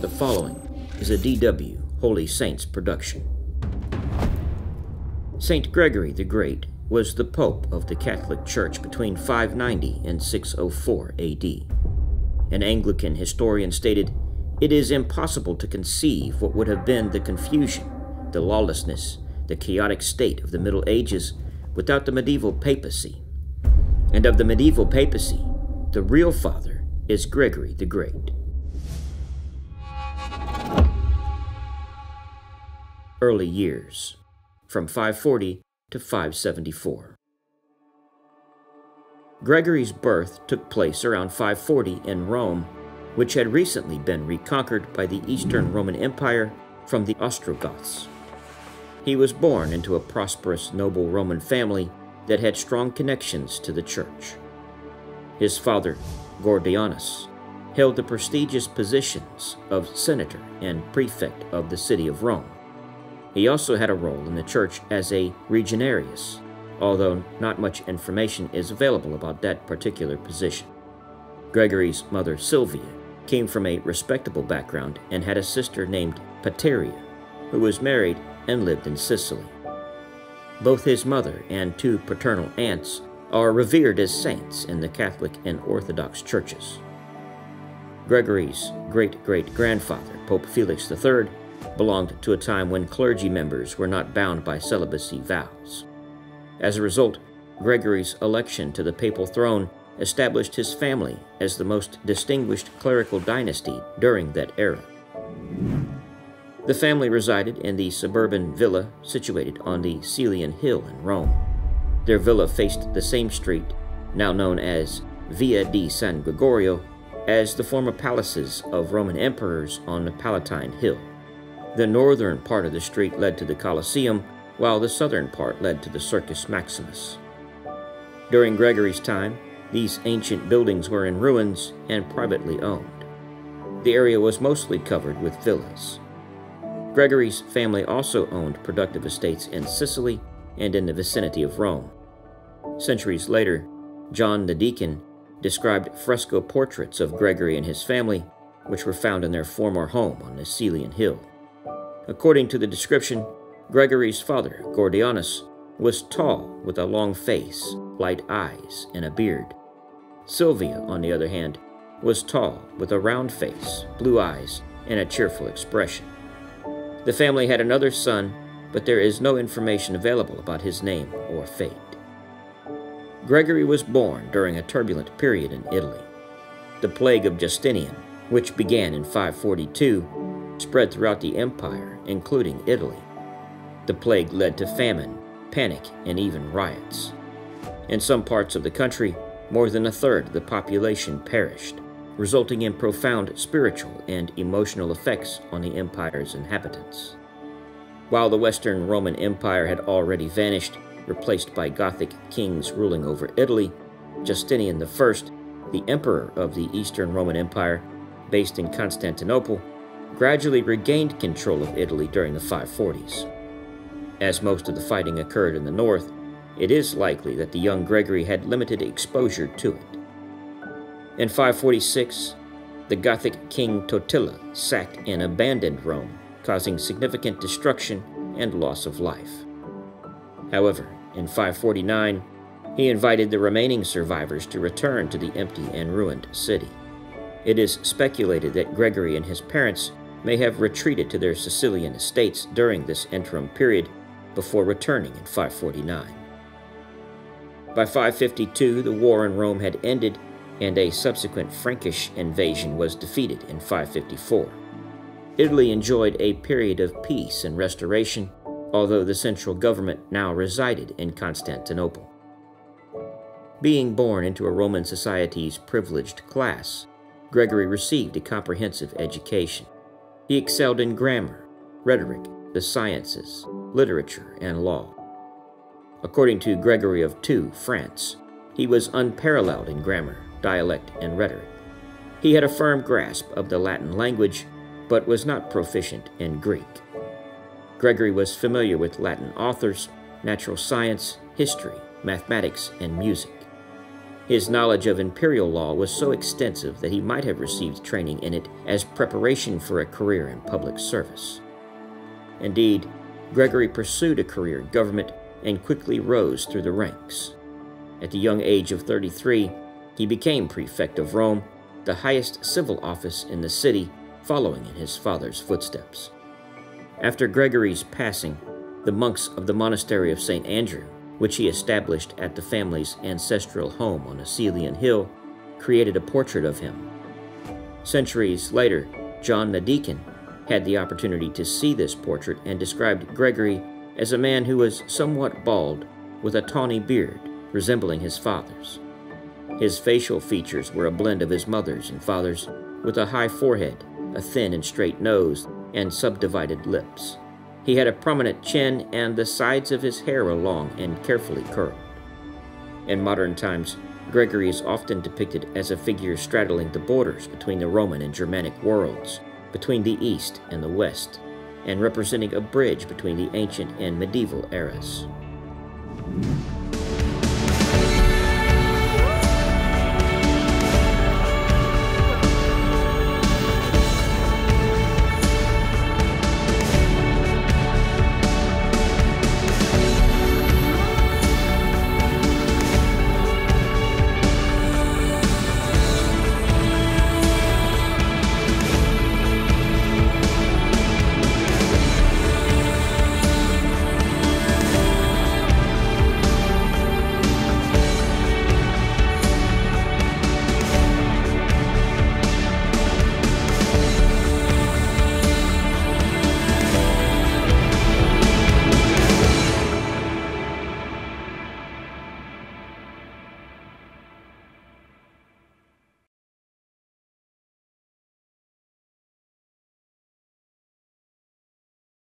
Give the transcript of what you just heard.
The following is a DW Holy Saints production. Saint Gregory the Great was the Pope of the Catholic Church between 590 and 604 AD. An Anglican historian stated, It is impossible to conceive what would have been the confusion, the lawlessness, the chaotic state of the Middle Ages without the medieval papacy. And of the medieval papacy, the real father is Gregory the Great. Early years, from 540 to 574. Gregory's birth took place around 540 in Rome, which had recently been reconquered by the Eastern Roman Empire from the Ostrogoths. He was born into a prosperous noble Roman family that had strong connections to the church. His father, Gordianus, held the prestigious positions of senator and prefect of the city of Rome. He also had a role in the church as a regionarius, although not much information is available about that particular position. Gregory's mother, Sylvia, came from a respectable background and had a sister named Pateria, who was married and lived in Sicily. Both his mother and two paternal aunts are revered as saints in the Catholic and Orthodox churches. Gregory's great great grandfather, Pope Felix III, belonged to a time when clergy members were not bound by celibacy vows. As a result, Gregory's election to the papal throne established his family as the most distinguished clerical dynasty during that era. The family resided in the suburban villa situated on the Caelian Hill in Rome. Their villa faced the same street, now known as Via di San Gregorio, as the former palaces of Roman emperors on the Palatine Hill. The northern part of the street led to the Colosseum, while the southern part led to the Circus Maximus. During Gregory's time, these ancient buildings were in ruins and privately owned. The area was mostly covered with villas. Gregory's family also owned productive estates in Sicily and in the vicinity of Rome. Centuries later, John the Deacon described fresco portraits of Gregory and his family, which were found in their former home on the Caelian Hill. According to the description, Gregory's father, Gordianus, was tall with a long face, light eyes, and a beard. Sylvia, on the other hand, was tall with a round face, blue eyes, and a cheerful expression. The family had another son, but there is no information available about his name or fate. Gregory was born during a turbulent period in Italy. The plague of Justinian, which began in 542, spread throughout the empire, including Italy. The plague led to famine, panic, and even riots. In some parts of the country, more than a third of the population perished, resulting in profound spiritual and emotional effects on the empire's inhabitants. While the Western Roman Empire had already vanished, replaced by Gothic kings ruling over Italy, Justinian I, the emperor of the Eastern Roman Empire, based in Constantinople, gradually regained control of Italy during the 540s. As most of the fighting occurred in the north, it is likely that the young Gregory had limited exposure to it. In 546, the Gothic king Totila sacked and abandoned Rome, causing significant destruction and loss of life. However, in 549, he invited the remaining survivors to return to the empty and ruined city. It is speculated that Gregory and his parents may have retreated to their Sicilian estates during this interim period before returning in 549. By 552, the war in Rome had ended and a subsequent Frankish invasion was defeated in 554. Italy enjoyed a period of peace and restoration, although the central government now resided in Constantinople. Being born into a Roman society's privileged class, Gregory received a comprehensive education. He excelled in grammar, rhetoric, the sciences, literature, and law. According to Gregory of Tours, France, he was unparalleled in grammar, dialect, and rhetoric. He had a firm grasp of the Latin language, but was not proficient in Greek. Gregory was familiar with Latin authors, natural science, history, mathematics, and music. His knowledge of imperial law was so extensive that he might have received training in it as preparation for a career in public service. Indeed, Gregory pursued a career in government and quickly rose through the ranks. At the young age of 33, he became prefect of Rome, the highest civil office in the city, following in his father's footsteps. After Gregory's passing, the monks of the monastery of St. Andrew which he established at the family's ancestral home on a Caelian Hill, created a portrait of him. Centuries later, John the Deacon had the opportunity to see this portrait and described Gregory as a man who was somewhat bald with a tawny beard resembling his father's. His facial features were a blend of his mother's and father's, with a high forehead, a thin and straight nose, and subdivided lips. He had a prominent chin, and the sides of his hair were long and carefully curled. In modern times, Gregory is often depicted as a figure straddling the borders between the Roman and Germanic worlds, between the East and the West, and representing a bridge between the ancient and medieval eras.